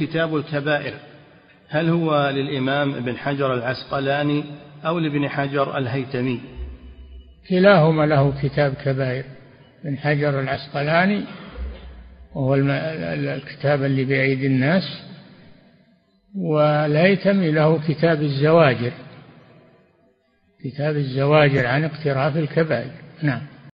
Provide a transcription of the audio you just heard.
كتاب الكبائر. هل هو للإمام ابن حجر العسقلاني أو لابن حجر الهيتمي؟ كلاهما له كتاب كبائر. ابن حجر العسقلاني وهو الكتاب اللي بأيدي الناس. والهيتمي له كتاب الزواجر. كتاب الزواجر عن اقتراف الكبائر. نعم.